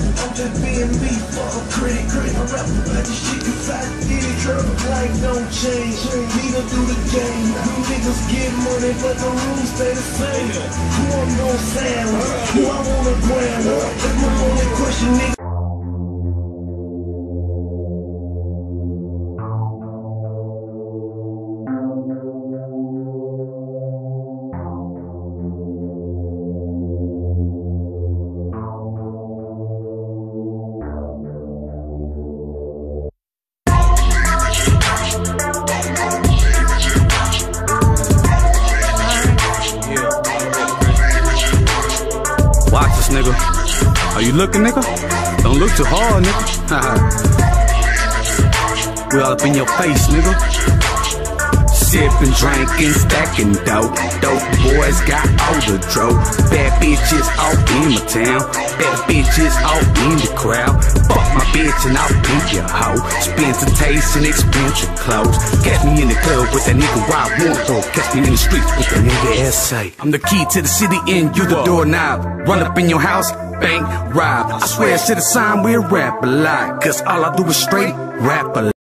I'm just being me, fuck a critic, critic. I rap about this shit, you fat idiot. Trouble life don't change, neither do the game. You niggas get money, but the rules stay the same. Who I'm gonna who I wanna grab. That's my only question, nigga. Nigga. Are you looking, nigga? Don't look too hard, nigga. we all up in your face, nigga. Sipping, drinking, stacking dope. Dope boys got all the dope. Bad bitches all in my town. Bad bitches all in the crowd. Fuck my bitch and I'll be your hoe. Spend Expensive taste and expensive clothes. Catch me in the club with that nigga I want to. Catch me in the streets with that nigga SA. I'm the key to the city and you the doorknob. Run up in your house, bank, rob. I swear I should have signed with Rap-A-Lot. Cause all I do is straight rap a lot.